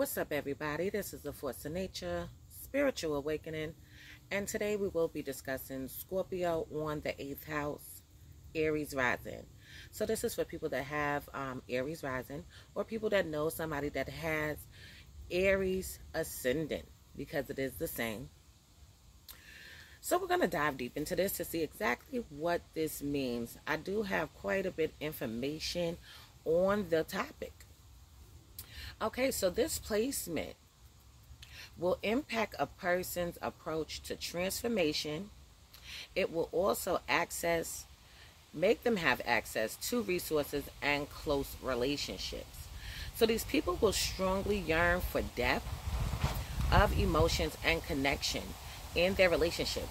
What's up, everybody? This is the Force of Nature Spiritual Awakening, and today we will be discussing Scorpio on the eighth house, Aries rising. So, this is for people that have um, Aries rising or people that know somebody that has Aries ascendant because it is the same. So, we're going to dive deep into this to see exactly what this means. I do have quite a bit of information on the topic. Okay, so this placement will impact a person's approach to transformation. It will also access, make them have access to resources and close relationships. So these people will strongly yearn for depth of emotions and connection in their relationships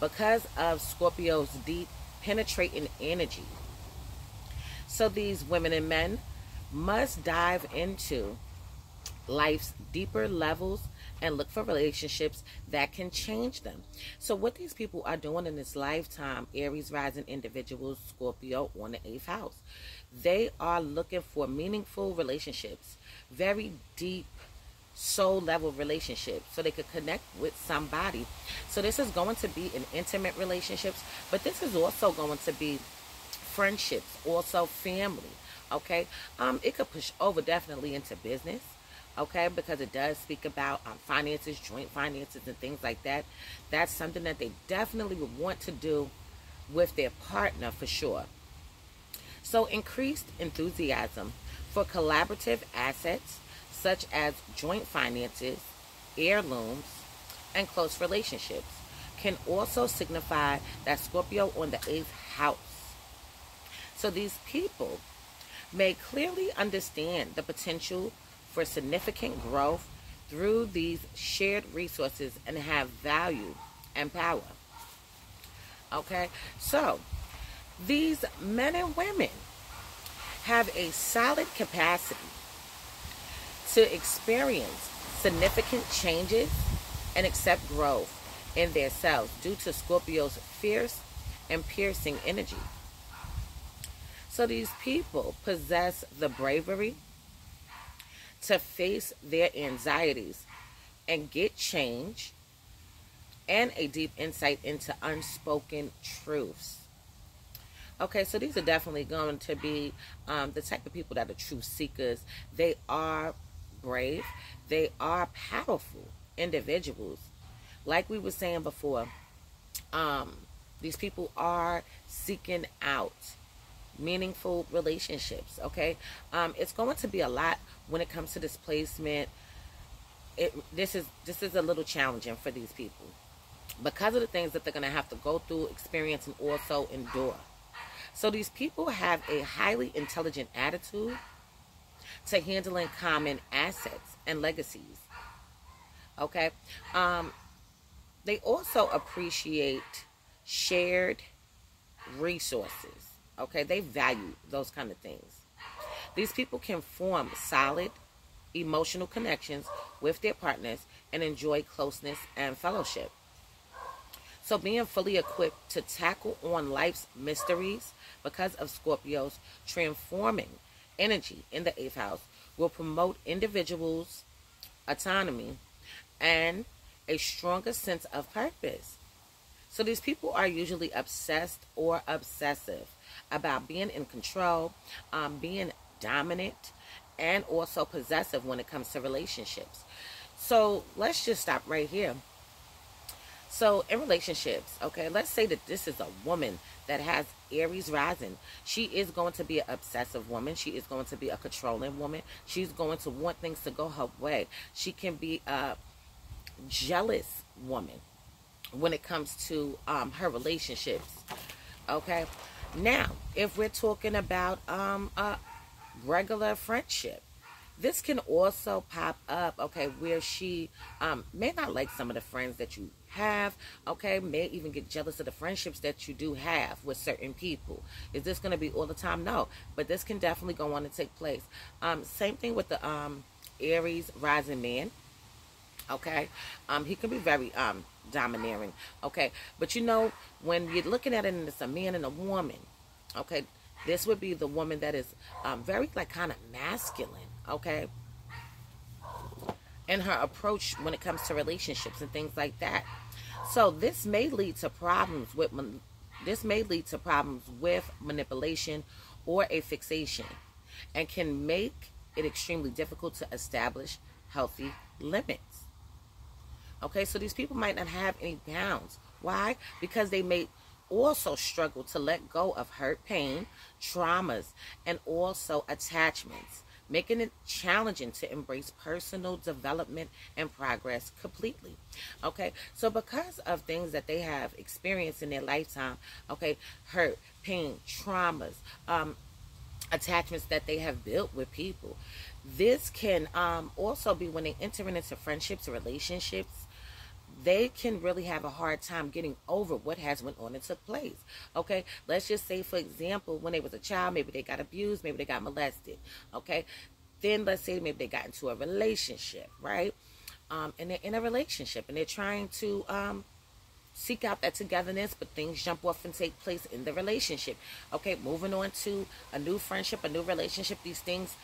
because of Scorpio's deep penetrating energy. So these women and men must dive into life's deeper levels and look for relationships that can change them. So, what these people are doing in this lifetime, Aries rising individuals, Scorpio on the eighth house, they are looking for meaningful relationships, very deep soul level relationships so they could connect with somebody. So, this is going to be an intimate relationships, but this is also going to be friendships, also family. Okay, um, it could push over definitely into business okay? Because it does speak about um, finances joint finances and things like that. That's something that they definitely would want to do with their partner for sure. So increased enthusiasm for collaborative assets such as joint finances heirlooms and close relationships can also signify that scorpio on the eighth house. So these people may clearly understand the potential for significant growth through these shared resources and have value and power. Okay, so these men and women have a solid capacity to experience significant changes and accept growth in their selves due to Scorpio's fierce and piercing energy. So these people possess the bravery, to face their anxieties and get change and a deep insight into unspoken truths. Okay, so these are definitely going to be um, the type of people that are truth seekers. They are brave, they are powerful individuals. Like we were saying before, um, these people are seeking out meaningful relationships. Okay, um, it's going to be a lot when it comes to this placement. It this is this is a little challenging for these people because of the things that they're going to have to go through, experience, and also endure. So these people have a highly intelligent attitude to handling common assets and legacies. Okay, um, they also appreciate shared resources Okay, they value those kind of things. These people can form solid emotional connections with their partners and enjoy closeness and fellowship. So, being fully equipped to tackle on life's mysteries because of Scorpio's transforming energy in the eighth house will promote individuals' autonomy and a stronger sense of purpose. So, these people are usually obsessed or obsessive about being in control, um, being dominant, and also possessive when it comes to relationships. So let's just stop right here. So in relationships, okay, let's say that this is a woman that has Aries rising. She is going to be an obsessive woman. She is going to be a controlling woman. She's going to want things to go her way. She can be a jealous woman when it comes to um, her relationships. Okay, now, if we're talking about um, a regular friendship, this can also pop up, okay, where she um, may not like some of the friends that you have, okay, may even get jealous of the friendships that you do have with certain people. Is this going to be all the time? No, but this can definitely go on and take place. Um, same thing with the um, Aries rising man, okay, um, he can be very um, domineering. Okay. But you know, when you're looking at it and it's a man and a woman, okay, this would be the woman that is um, very like kind of masculine. Okay. and her approach when it comes to relationships and things like that. So this may lead to problems with this may lead to problems with manipulation or a fixation and can make it extremely difficult to establish healthy limits. Okay, so these people might not have any bounds. Why? Because they may also struggle to let go of hurt, pain, traumas, and also attachments, making it challenging to embrace personal development and progress completely. Okay, so because of things that they have experienced in their lifetime, okay, hurt, pain, traumas, um, attachments that they have built with people. This can um, also be when they enter into friendships or relationships they can really have a hard time getting over what has went on and took place. Okay, let's just say, for example, when they was a child, maybe they got abused, maybe they got molested. Okay, then let's say maybe they got into a relationship, right? Um, and they're in a relationship and they're trying to um, seek out that togetherness, but things jump off and take place in the relationship. Okay, moving on to a new friendship, a new relationship. These things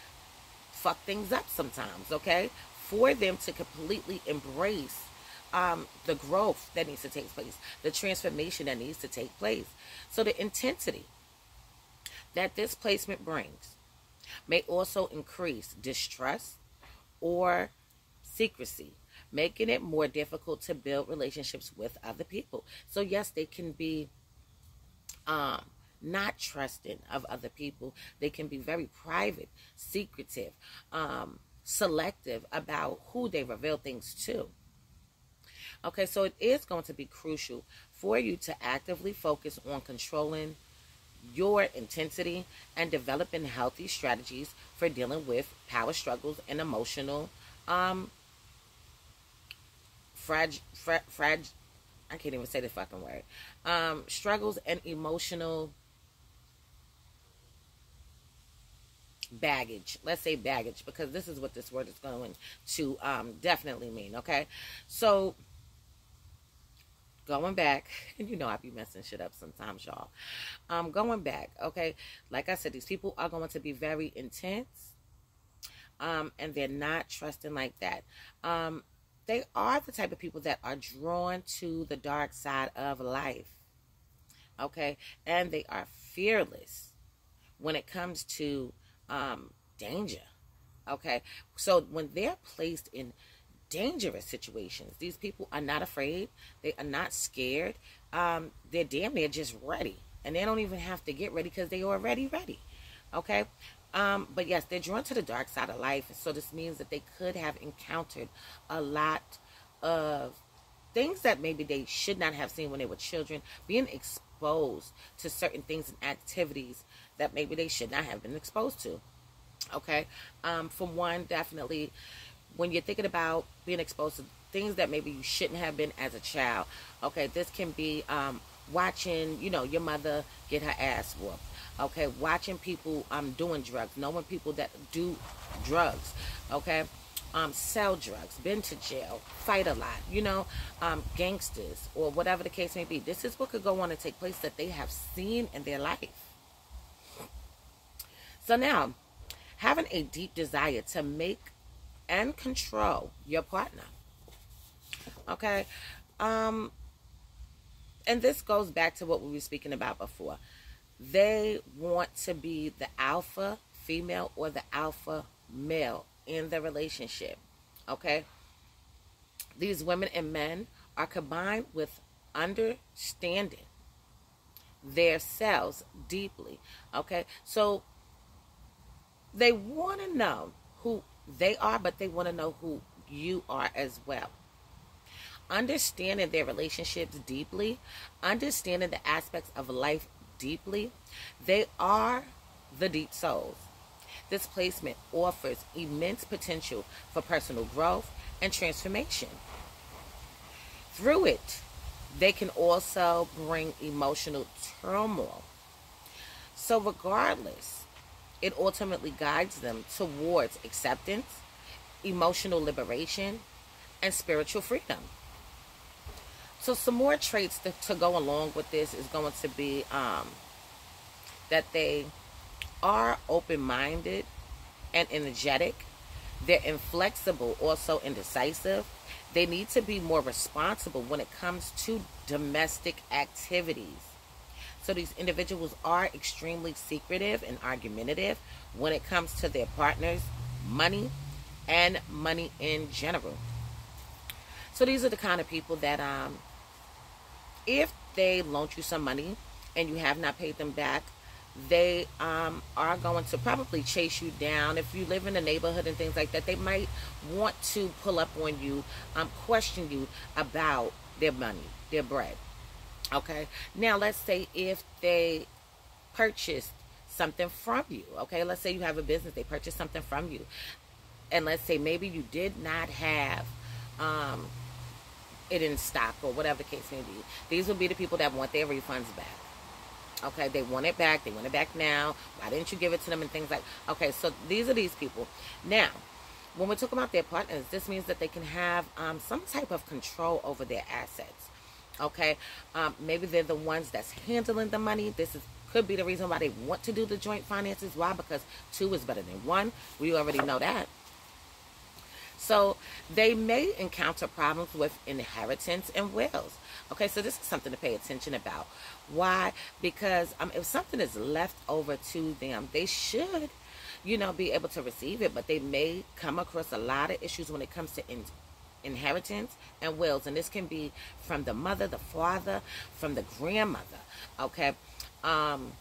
fuck things up sometimes. Okay, for them to completely embrace um, the growth that needs to take place, the transformation that needs to take place. So the intensity that this placement brings may also increase distrust or secrecy, making it more difficult to build relationships with other people. So yes, they can be um, not trusting of other people. They can be very private, secretive, um, selective about who they reveal things to. Okay, so it is going to be crucial for you to actively focus on controlling your intensity and developing healthy strategies for dealing with power struggles and emotional um frag frag, frag I can't even say the fucking word. Um struggles and emotional baggage. Let's say baggage because this is what this word is going to um definitely mean, okay? So going back, and you know I be messing shit up sometimes, y'all. Um, going back, okay. Like I said, these people are going to be very intense, um, and they're not trusting like that. Um, they are the type of people that are drawn to the dark side of life, okay, and they are fearless when it comes to um danger, okay. So when they're placed in dangerous situations. These people are not afraid. They are not scared. Um, they're damn near just ready. And they don't even have to get ready because they are already ready. Okay? Um, but yes, they're drawn to the dark side of life. So this means that they could have encountered a lot of things that maybe they should not have seen when they were children, being exposed to certain things and activities that maybe they should not have been exposed to. Okay? Um, one, definitely when you're thinking about being exposed to things that maybe you shouldn't have been as a child. Okay, this can be um, watching, you know, your mother get her ass whooped. Okay, watching people um, doing drugs, knowing people that do drugs. Okay, um, sell drugs, been to jail, fight a lot, you know, um, gangsters, or whatever the case may be. This is what could go on and take place that they have seen in their life. So now, having a deep desire to make and control your partner. Okay? Um and this goes back to what we were speaking about before. They want to be the alpha female or the alpha male in the relationship. Okay? These women and men are combined with understanding their selves deeply. Okay? So they want to know who they are, but they want to know who you are as well. Understanding their relationships deeply, understanding the aspects of life deeply, they are the deep souls. This placement offers immense potential for personal growth and transformation. Through it, they can also bring emotional turmoil. So, regardless it ultimately guides them towards acceptance, emotional liberation, and spiritual freedom. So, some more traits to, to go along with this is going to be um, that they are open minded and energetic. They're inflexible, also indecisive. They need to be more responsible when it comes to domestic activities. So these individuals are extremely secretive and argumentative when it comes to their partners, money, and money in general. So these are the kind of people that um if they loaned you some money and you have not paid them back, they um, are going to probably chase you down. If you live in a neighborhood and things like that, they might want to pull up on you, um, question you about their money, their bread. Okay. Now, let's say if they purchased something from you. Okay. Let's say you have a business, they purchased something from you. And let's say maybe you did not have um, it in stock or whatever the case may be. These will be the people that want their refunds back. Okay, they want it back. They want it back now. Why didn't you give it to them and things like Okay, so these are these people. Now, when we talk about their partners, this means that they can have um, some type of control over their assets. Okay, um, maybe they're the ones that's handling the money. This is could be the reason why they want to do the joint finances. Why? Because two is better than one. We already know that. So they may encounter problems with inheritance and wills. Okay, so this is something to pay attention about. Why? Because um, if something is left over to them, they should, you know, be able to receive it, but they may come across a lot of issues when it comes to in inheritance and wills. And this can be from the mother, the father, from the grandmother. Okay. Um,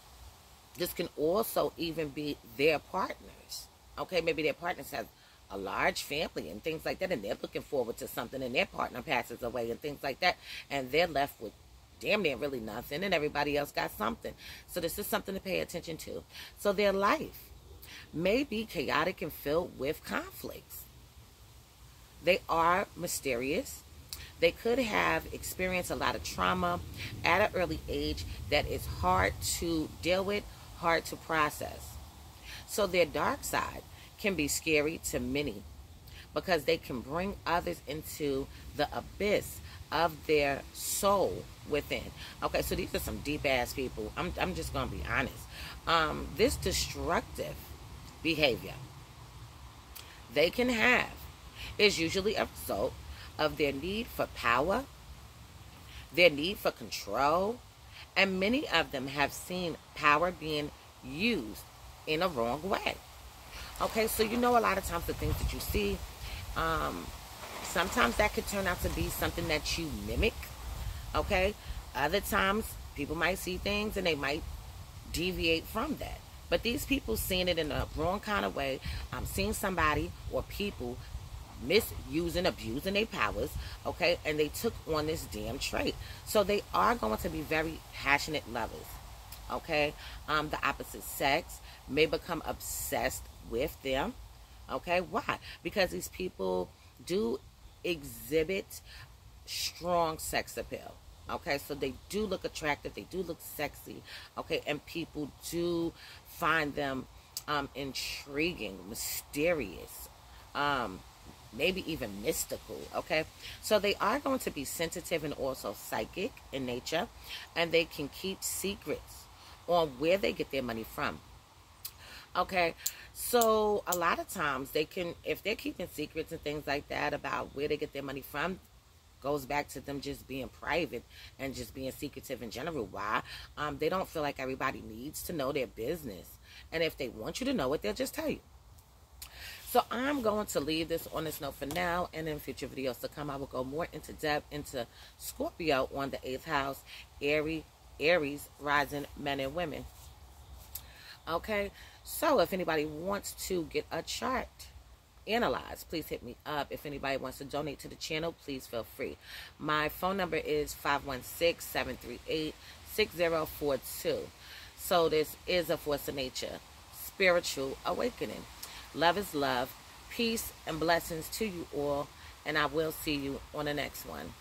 this can also even be their partners. Okay, maybe their partners have a large family and things like that, and they're looking forward to something, and their partner passes away and things like that, and they're left with damn near really nothing, and everybody else got something. So this is something to pay attention to. So their life may be chaotic and filled with conflicts. They are mysterious. They could have experienced a lot of trauma at an early age that is hard to deal with, hard to process. So their dark side can be scary to many because they can bring others into the abyss of their soul within. Okay, so these are some deep ass people. I'm, I'm just going to be honest. Um, this destructive behavior they can have is usually a result of their need for power, their need for control, and many of them have seen power being used in a wrong way. Okay, so you know a lot of times the things that you see, um, sometimes that could turn out to be something that you mimic. Okay, other times people might see things and they might deviate from that. But these people seeing it in a wrong kind of way, um, seeing somebody or people misusing, abusing their powers, okay, and they took on this damn trait. So they are going to be very passionate lovers, okay. Um, the opposite sex may become obsessed with them. Okay, why? Because these people do exhibit strong sex appeal. Okay, so they do look attractive, they do look sexy. Okay, and people do find them um, intriguing, mysterious, um, maybe even mystical. Okay, so they are going to be sensitive and also psychic in nature, and they can keep secrets on where they get their money from. Okay, so a lot of times they can, if they're keeping secrets and things like that about where they get their money from, goes back to them just being private and just being secretive in general. Why? Um, they don't feel like everybody needs to know their business. And if they want you to know it, they'll just tell you. So I'm going to leave this on this note for now. And in future videos to come, I will go more into depth into Scorpio on the 8th house, Aries, Aries, rising men and women. Okay, so if anybody wants to get a chart analyzed, please hit me up. If anybody wants to donate to the channel, please feel free. My phone number is 516-738-6042. So this is a force of nature, spiritual awakening. Love is love. Peace and blessings to you all. And I will see you on the next one.